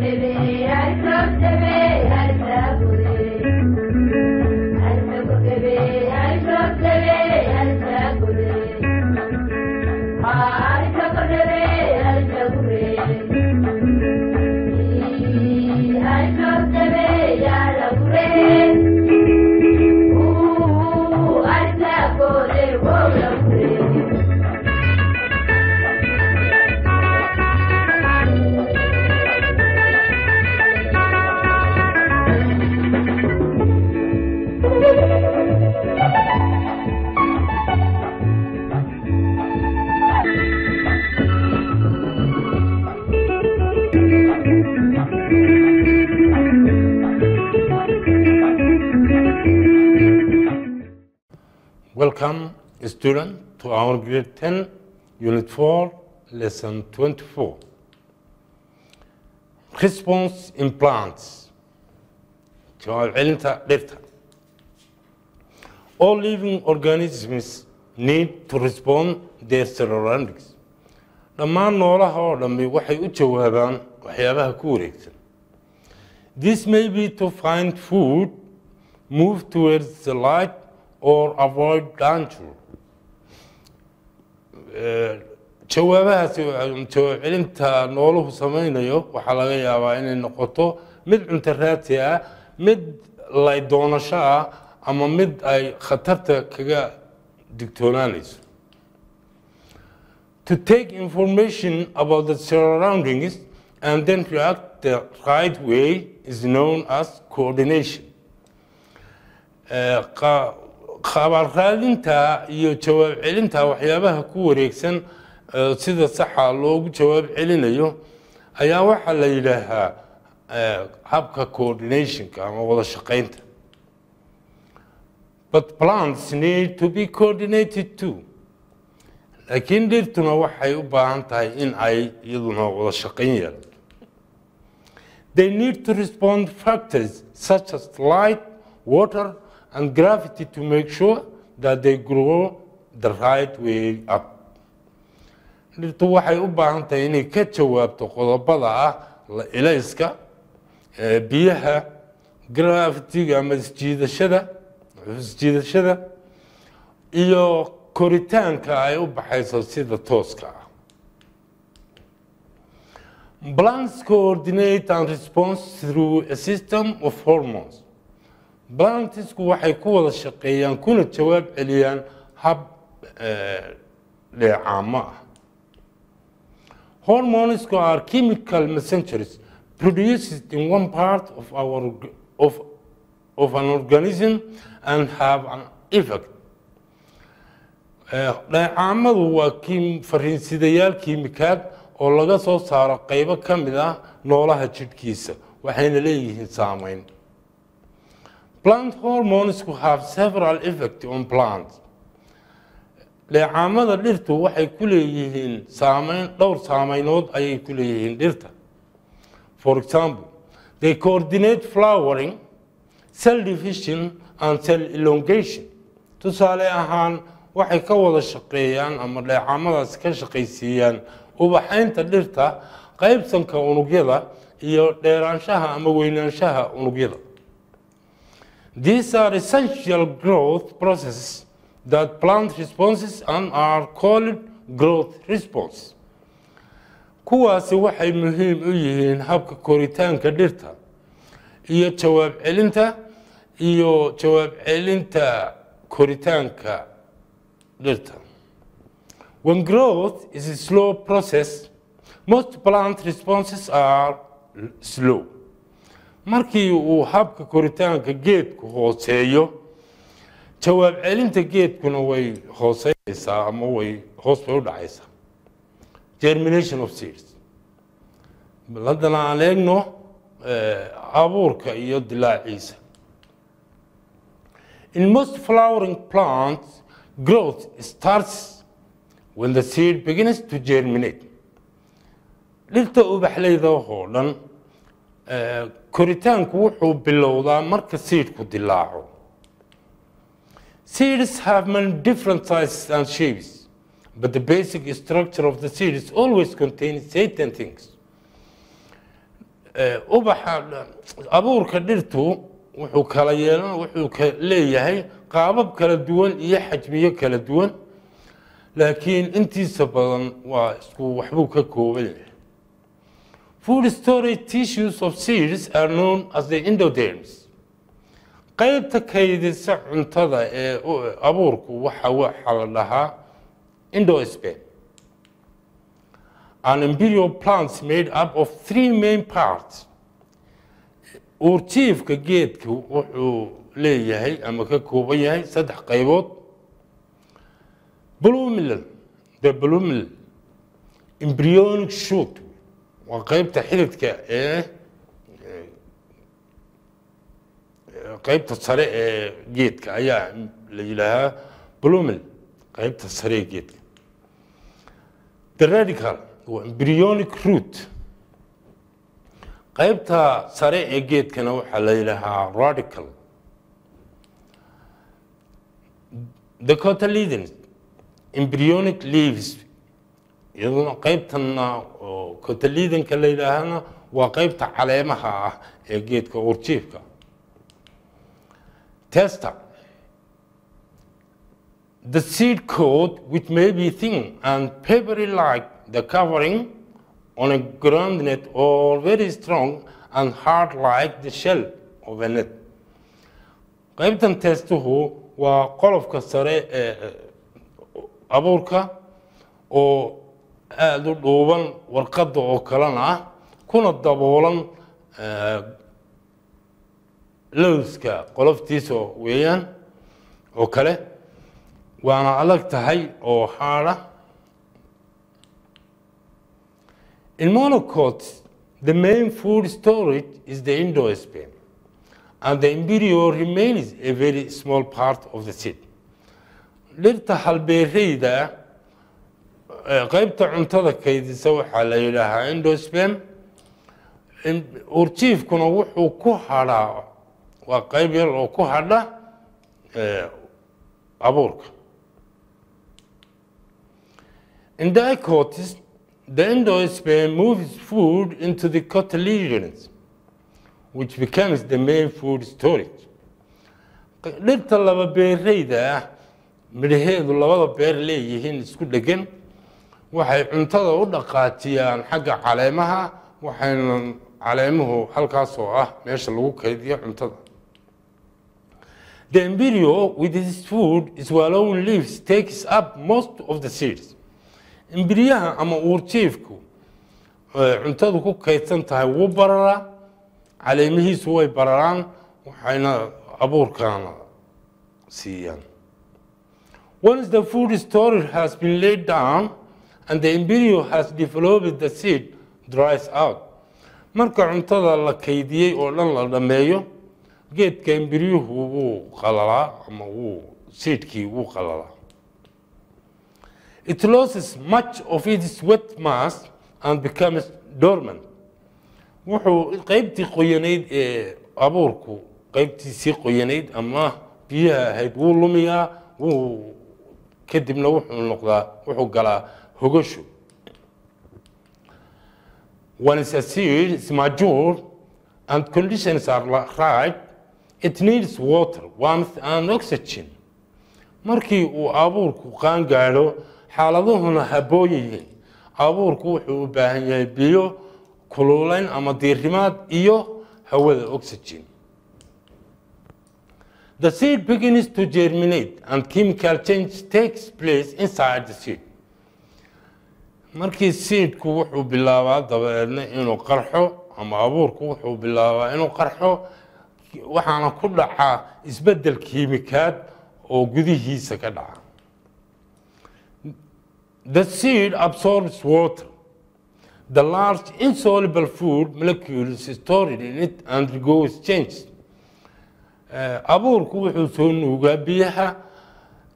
te Welcome, student, to our grade 10, unit 4, lesson 24. Response in dhirta. All living organisms need to respond their surroundings. Dhammaan noolaha oo dhammi waxay u jawaabaan waxyaabaha ku wareegsan. This may be to find food, move towards the light, or avoid danger. jawaabahaasi jawaab celinta nooluhu samaynayo waxaa laga yaabaa inay noqoto mid cunto raadsi ah mid lay doonasho ah ama mid ay khatarta kaga digtoonaanayso to take information about the surroundings and then react the right way is known as coordination khabaar raadinta iyo jawaab celinta waxyaabaha ku wareegsan sida saxa loogu jawaab celinayo ayaa waxaa la yidhaahaa habka coordinationka ama wada shaqaynta. But plants need to be coordinated too. Laakiin dhirtuna waxay u baahan tahay in ay iyaduna wada shaqayn yeelato. They need to respond factors such as light water and gravity to make sure that they grow the right way up. dhirtu waxay u baahan tahay inay ka jawaabto qodobada ah ilayska biyaha gravitiga ama isjiidashada isjiidashada iyo koritaanka ay u baxayso sida tooska ah plants coordinate and response through a system of hormones balantisku waxay ku wada shaqeeyaan kuna jawaab celiyaan hab dheecaamo ah. Hormonesku are chemical messengers produced in one part of our of, of an organism and have an effect. Dheecaamadu waa fariinsidayaal kiimikaad oo laga soo saaro qaybo ka mid ah noolaha jidhkiisa waxayna leeyihiin saameyn Plant hormones have several effects on plants. Dheecaamada dhirtu waxay ku leeyihiin saameyn dhowr saameynood ayay ku leeyihiin dhirta. For example, they coordinate flowering, cell division and cell elongation. Tusaale ahaan waxay ka wada shaqeeyaan ama dheecaamadaas ka shaqaysiiyaan ubaxaynta dhirta, qaybsanka unugyada iyo dheeraanshaha ama weynaanshaha unugyada. These are essential growth processes that plant responses and are called growth response. Kuwaasi waxay muhiim u yihiin habka koritaanka dhirta iyo jawaab celinta iyo jawaab celinta koritaanka dhirta. When growth is a slow process, most plant responses are slow. Markii uu habka koritaanka geedku hooseeyo jawaab celinta geedkuna way hooseynaysaa ama way hoos bay u dhacaysaa. Germination of seeds. Haddana aan eegno abuurka iyo dilaaciisa. In most flowering plants growth starts when the seed begins to germinate. Dhirta ubaxleyda dhan koritaanku wuxuu bilowdaa marka seedku dilaaco. Seeds have many different sizes and shapes but the basic structure of the seed is always contains certain things. Eh, ubaxa abuurka dhirtu wuxuu kala yeelan wuxuu leeyahay qaabab kala duwan iyo xajmiyo kala duwan. Laakiin intiisa badan waa isku waxbuu ka kooban yahay food storage tissues of seeds are known as the endoderms qaybta kaydisa cuntada ee abuurku waxa waxa la dhahaa endosperm an imperial plants made up of three main parts. Uurjiifka geedku wuxuu leeyahay ama ka kooban yahay saddex qaybood. Blumil the blumil embryonic shoot waa qaybta xididka ee qaybta sare ee geedka ayaa la yidhaahaa blumil qaybta sare ee geedka the radical waa embryonic root. qaybta sare ee geedkana waxaa la yidhaahaa radical. The cotyledons embryonic leaves iyaduna qaybtana oo cotyledonka la yidhaahana waa qaybta caleemaha ah ee geedka urjiifka tester the seed coat which may be thin and papery like the covering on a groundnut or very strong and hard like the shell of a nut qaybtan teestuhu waa qolofka sare ee, abuurka oo aada u dhuuban warqadda oo kalena ah kuna daboolan eh, lowska qoloftiisa weeyaan oo kale waana adag tahay oo haadha In monocots, the main food storage is the endosperm, and the embryo remains a very small part of the seed. Dhirta halbeerayda qaybta cuntada kaydisa waxaa la yidhaahaa endosperm In- urjiifkuna wuxuu ku hadhaa waa qayb yar oo ku hadha eh, abuurka. In the endosperm moves food into the cotyledons, which becomes the main food storage. Dhirta laba beerayda ah midhaheedu labada beer leeyihiin isku dheggan waxay cuntada u dhaqaajiyaan xagga caleemaha waxayna caleemuhu halkaas oo ah meesha lagu kaydiyo cuntada The embryo with its food swallowing leaves takes up most of the seeds. embriyaha ama uurjiifku cuntadu ku kaydsan tahay wuu bararaa caleemihiisu way bararaan waxayna abuurkaana siiyaan once the food storage has been laid down and the embryo has developed the seed dries out marka cuntada la kaydiyey oo dhan la dhammeeyo geedka embriyuhu wuu qalalaa ama wuu seedkii wuu qalalaa It loses much of its wet mass and becomes dormant. wuxuu qaybtii qoyanayd ee abuurku qaybtiisii qoyanayd ama biyaha ahayd wuu lumiyaa wuu kadibna wuxuu noqdaa wuxuu galaa hogasho Once a seed is mature and conditions are right, it needs water, warmth and oxygen. markii uu abuurku qaan gaadho xaaladuhuna habboon yihiin abuurku wuxuu u baahan yahay biyo kululayn ama diirimaad iyo hawada oxygen The seed begins to germinate and chemical change takes place inside the seed. Markii seedku wuxuu bilaabaa dabadeedna inuu qarxo ama abuurku wuxuu bilaabaa inuu qarxo waxaana ku dhacaa isbeddel kiimikaad oo gudihiisa ka dhaca. The seed absorbs water. The large insoluble food molecules stored in it undergoes change. Eh, abuurku wuxuu soo nuugaa biyaha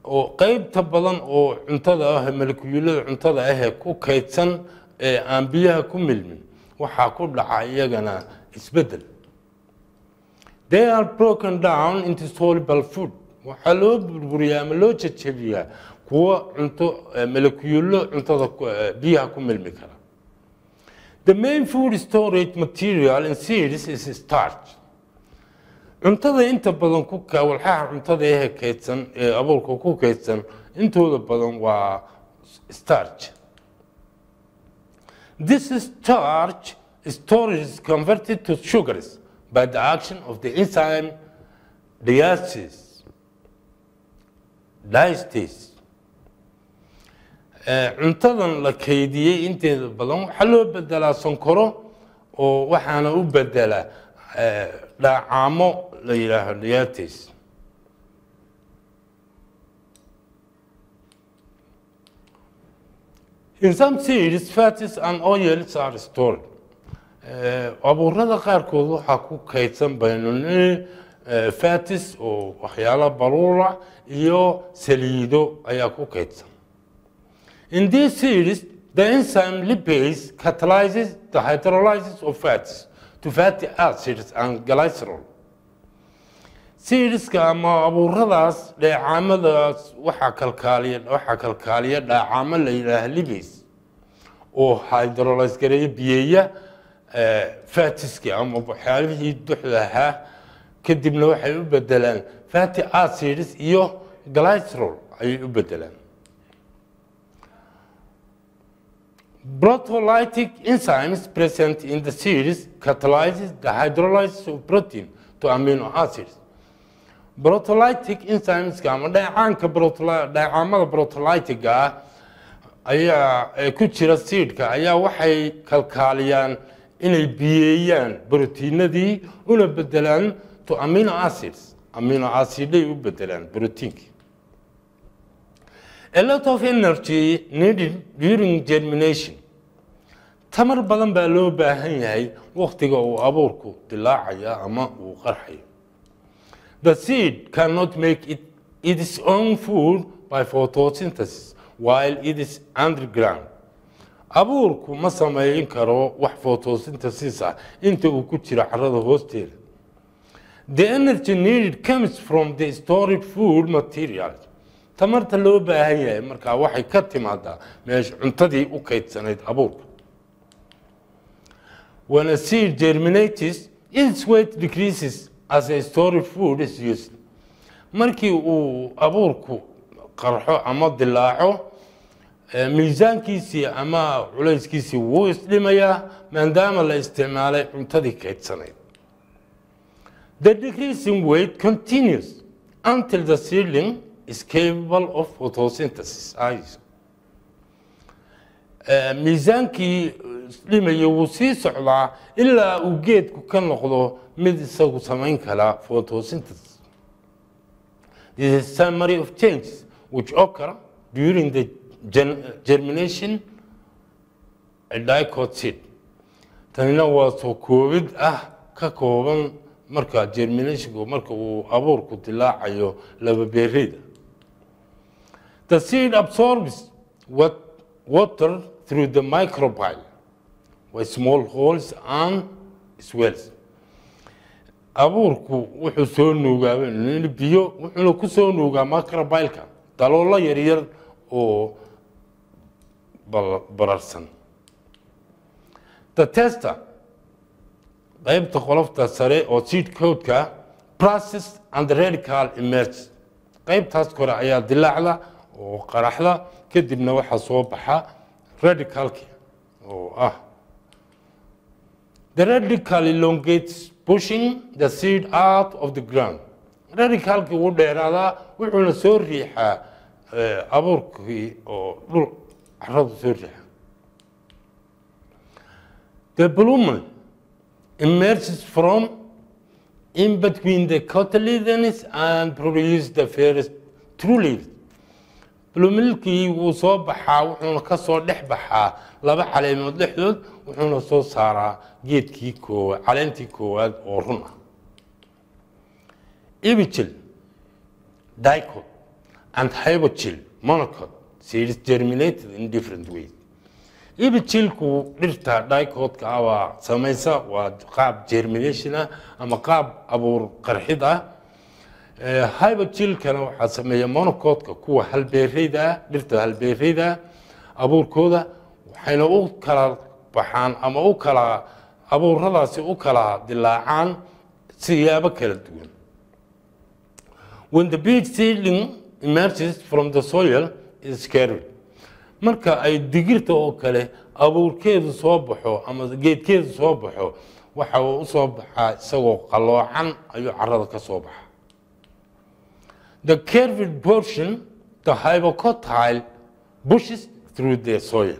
oo qaybta badan oo cuntada ah molekuulada cuntada ahee ku kaydsan ee aan biyaha ku milmin waxaa ku dhaca iyagana isbeddel. They are broken down into soluble food. Waxaa loo burburiyaa ama loo jajabiyaa kuwo cunto molekuulo cuntada biyaha ku milmi kara. The main food storage material in seeds is starch. Cuntada inta badan walxaha cuntada ee kaydsan ee abuurka ku kaydsan intooda badan waa starch. This starch storage is converted to sugars by the action of the enzyme diastase. Diastase. cuntadan la kaydiyey inteeda badan waxaa loo bedelaa sonkoro oo waxaana u bedelaa dhacaamo la yidhaaho diates In some seeds, fats and oils are stored. abuurada qaarkood waxaa ku kaydsan baynuni fatis oo waxyaalo baruura iyo saliido ayaa ku kaydsan In this series, the enzyme lipase catalyzes the hydrolysis of fats to fatty acids and glycerol. Seriska ama abuuradaas dheecaamadaas waxaa kalkaaliya waxaa kalkaaliya dheecaamo la yidhaaha lipase oo hydrolyse gareeya biyeeya fatiski ama waxyaalihii duxda ahaa kadibna waxay u bedelaan fatty acids iyo glycerol ayay u bedelaan Proteolytic enzymes present in the series catalyzes the hydrolysis of protein to amino acids. Proteolytic enzymes ama dheecaanka dheecaamada proteolytiga ah ayaa ee ku jira seedka ayaa waxay kalkaaliyaan inay biyeeyaan brotiinadii una bedelaan to amino acids amino aciday u bedelaan brotiinki A lot of energy needed during germination. Tamar badan baa loo baahan yahay waqtiga uu abuurku dilaacaya ama uu qarxayo. The seed cannot make it its own food by photosynthesis while it is underground. Abuurku ma samayn karo wax photosynthesis ah inta uu ku jiro carrada hoosteeda. The energy needed comes from the stored food materials. tamarta loo baahan yahay markaa waxay ka timaadaa meesha cuntadii u kaydsanayd abuurka when a seed germinates its weight decreases as a storage food is used. Markii uu abuurku qarxo ama dilaaco miisaankiisii ama culayskiisii wuu isdhimayaa maadaama la isticmaalay cuntadii kaydsanayd the decreasing weight continues until the seedling is capable of photosynthesis. Miisaankii dhimaya wuu sii socdaa ilaa uu geedku ka noqdo mid isagu samayn kara photosynthesis. This is summary of changes which occur during the germination dicot tanina waa koobid ah ka kooban marka germinationku marka uu abuurku dilaacayo laba beereyda The seed absorbs what water through the microbial small holes and swells. abuurku wuxuu soo nuugaa biyo wuxuuna ku soo nuugaa microbialka daloolo yaryar oo bararsan the tester qaybta qolofta sare oo seed codeka process and radical emerge qaybtaas kore ayaa dilaacda oo qaraxda kadibna waxaa soo baxa radicalki oo ah the radical elongates pushing the seed out of the ground. Radicalkii wuu dheeraadaa wuxuuna soo riixaa abuurkii oo dhul caradu soo riixa the blumen emerges from in between the cotyledons and produce the first true leaves blumilkii wuu soo baxaa wuxuuna ka soo dhex baxaa. Laba caleemood dhexdood wuxuuna soo saaraa geedkii koowaad caleentii koowaad oo run ah. Ibichil dicot and hybochil monocot seeds germinated in different ways. Ibichilku dhirta dicotka ah waa samaysa waa qaab germination ah ama qaab abuur qarxid ah hybochilkana waxaa sameeya monocotka kuwa halbeereyda dhirta halbeereyda abuurkooda waxayna u kala baxaan ama u kala abuuradaasi u kala dilaacaan siyaabo kala duwan. When the beach seedling emerges from the soil is carried marka ay digirta oo kale abuurkeedu soo baxo ama geedkeedu soo baxo waxa uu u soo baxaa isagoo qaloocan ayuu carada ka soo baxaa the curved portion the hypocotyle bushes through the soil.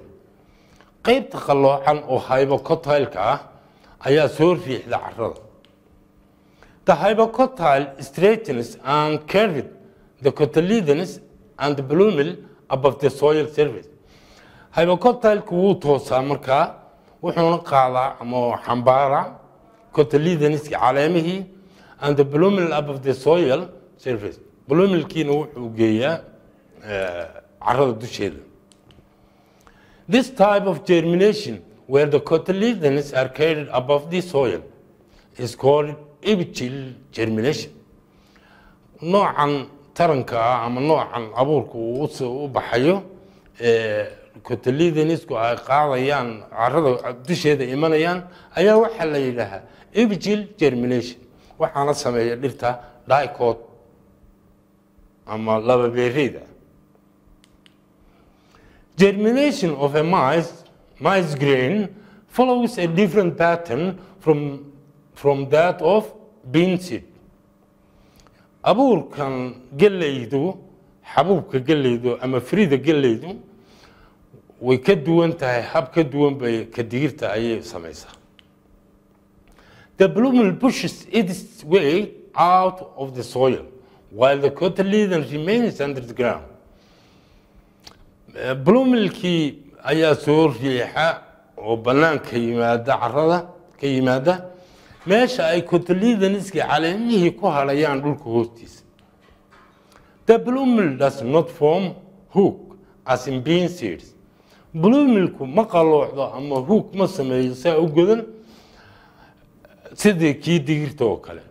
Qaybta qaloocan oo hypocotyleka ah ayaa soo riixda carada the hypocotyle straightens and curved the cotyledons and the above the soil surface. Hypocotylku wuu toosaa markaa wuxuuna qaadaa ama xambaaraa cotyledonska caleemihii and the above the soil surface plumulkiina wuxuu geeyaa carada dusheeda. This type of germination where the cotyledons are carried above the soil is called epichil germination. Noocan taranka ah ama noocan abuurka uu u baxayo cotyledonisku ay qaadayaan carada dusheeda imanayaan ayaa waxaa la yidhaahaa epichil germination. Waxaana sameeya dhirta dicot ama laba beereyda germination of a mice mice grain follows a different pattern from from that of bean seed. Abuurkan gellaydu xabuubka gellaydu ama frida gellaydu way ka duwan tahay hab ka duwan bay ka digirta ayay samaysaa the plumule pushes its way out of the soil while the cotyledon remains under the ground. Plumulkii ayaa soo riixa oo bannaanka yimaada carada ka yimaada. Meesha ay cotyledoniski caleemihii ku hadhayaan dhulka hoostiisa. The plumule does not form hook as in bean seeds ma qaloocdo ama hook ma sameeyo saa u godan sidii kii digirta oo kale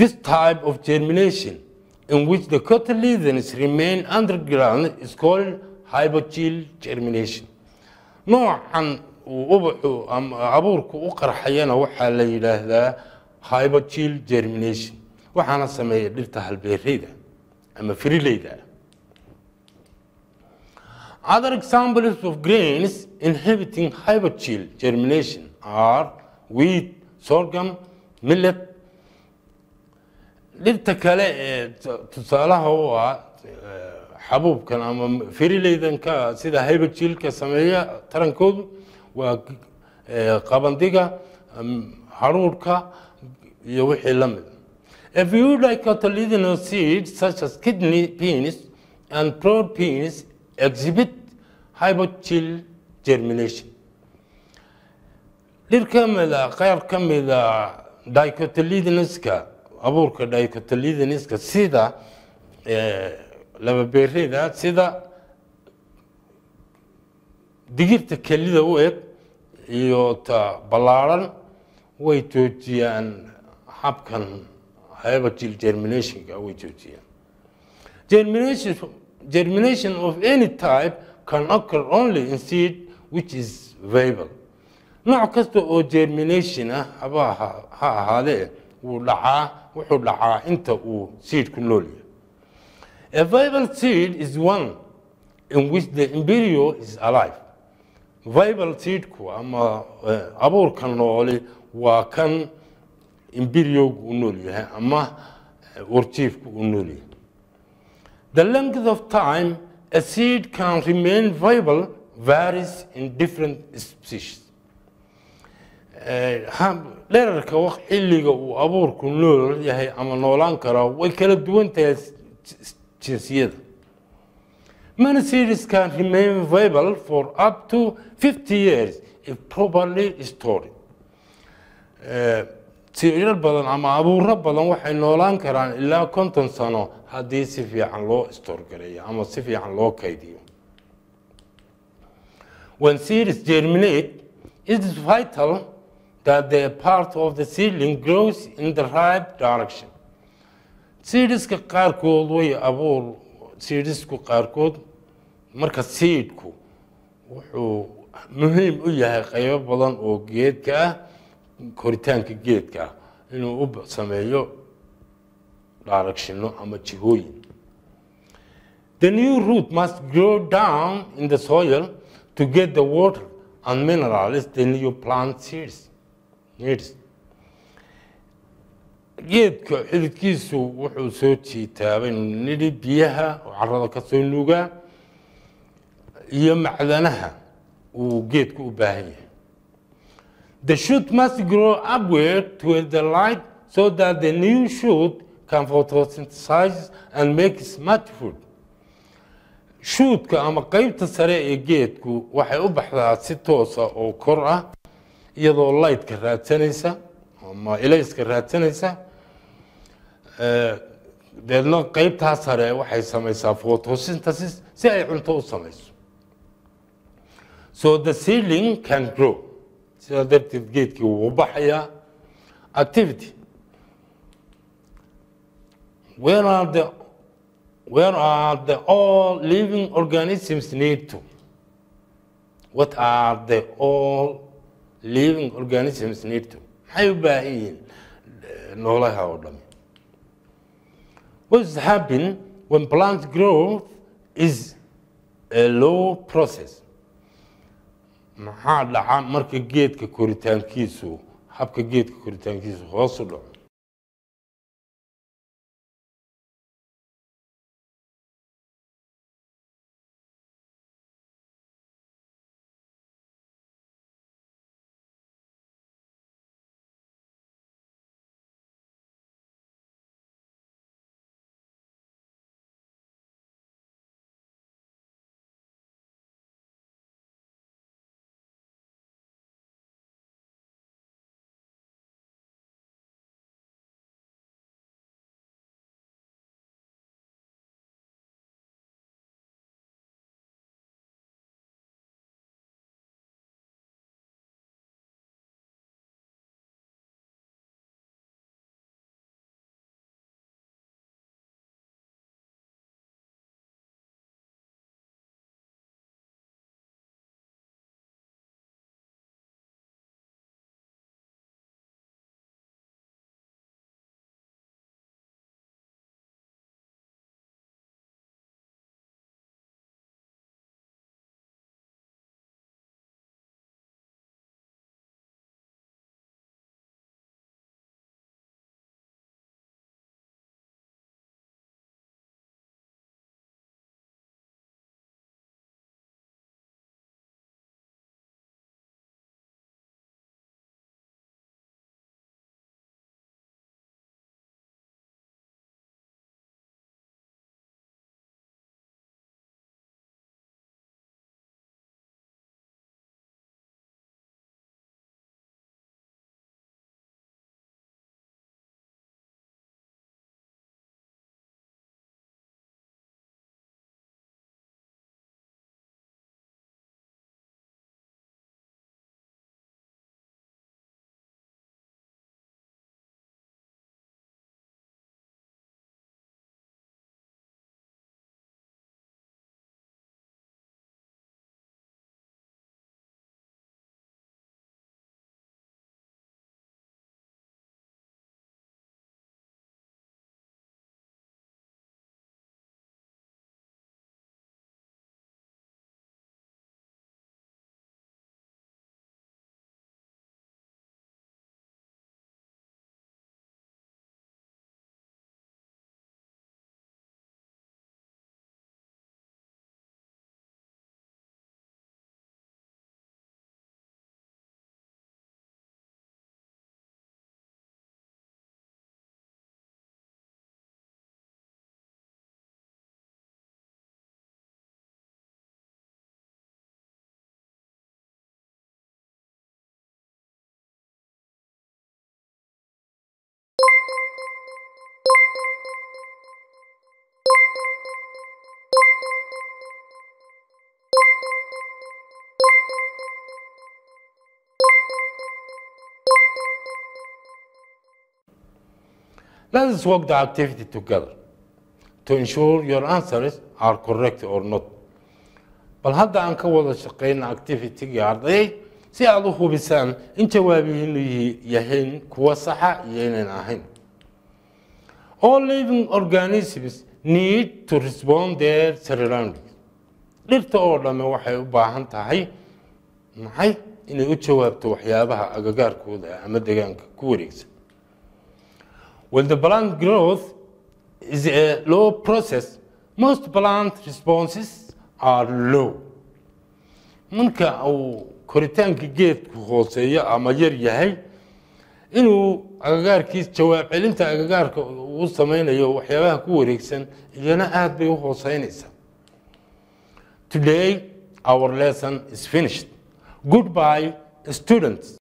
this type of germination in which the cotyledons remain underground is called hypochil germination. ama abuurku u qarxayana waxaa la yidhaahdaa hypochil germination. waxaana sameeya dhirta halbeereyda ama firileyda other examples of grains inhibiting hypochil germination are wheat sorghum millet dhirta kale ee tusaalaha u ah xabuubkan ama firileydanka sida hypochilka sameeya tarankoodu waa qabandiga haruurka iyo wixii la mid few dicotyledonous seeds such as kidney beans and broad beans exhibit hypochil germination. dhir ka mida qayr ka mida dicotyledonouska abuurka dicotyledonouska sida laba beereyda sida digirta kelida u eg iyo ta ballaaran way joojiyaan habkan hypochil germinationka way joojiyaan. Germination germination of any type can occur only in seed which is viable. Nooc kasta oo germination ah haba ha ahaadee wuu dhacaa wuxuu dhacaa inta uu seedku nool yahay. A viable seed is one in which the embryo is alive. Viable seedku ama abuurka nooli waa kan embryogu u nool yahay ama warjiifku u nool yahay. The length of time a seed can remain viable varies in different species dherarka xilliga uu abuurku nool yahay ama noolaan karaa way kala duwan tahay jinsiyada. Many remain viable for up to 50 years if properly stored sirar badan ama abuuro badan waxay noolaan karaan ilaa konton sano haddii si fiican loo stoorgareeyo ama si fiican loo kaydiyo. When seeds germinate it is vital that the part of the seedling grows in the right direction seedska qaarkood way abuur seedsku qaarkood marka seedku wuxuu muhiim u yahay qaybo badan oo geedka ah koritaanka geedka ah inuu u sameeyo directionno ama jihooyin The new root must grow down in the soil to get the water and minerals the new plant seeds. Geedka xididkiisu wuxuu soo jiitaabay nidhi biyaha oo carrada ka soo nuugaa iyo macdanaha uu geedku u baahan yahay. The shoot must grow upward toward the light so that the new shoot can photosynthesize and make smart food. Shuudka ama qeybta sare ee geedku waxay u baxdaa si toosa oo kor ah iyadoo lightka raadsanaysa ama ilayska raadsanaysa deedna qeybtaa sare waxay samaysaa photosynthesis si ay cunto u samayso. So the seedling can grow. Sidaa darteed geedkii wuu baxayaa. Activity. Where are the where are the all living organisms need to? What are the all living organisms need to. Maxay u baahan yihiin noolaha oo dhami what happen when plant growth is a low process maxaa dhaca marka geedka koritaankiisu habka geedka koritaankiisu hoos u dhaco Let us work the activity together to ensure your answers are correct or not. bal hadda aan ka wada shaqeyna activity-gii ardayay si aad u hubisaan in jawaabihiinu yahayn kuwa saxa iyo inayn ahayn all living organisms need to respond their surroundings dhirta oo dhamme waxay u baahan tahay maxay inay u jawaabto waxyaabaha agagaarkooda ama deegaanka ku wareegsan when the plant growth is a low process most plant responses are low. Marka uu koritaanka geedku hooseeyo ama yar yahay inuu agagaarkiis jawaab celinta agagaarka uu sameynayo waxyaabaha ku wareegsan iyana aada bay u hooseynaysaa. Today our lesson is finished. Goodbye students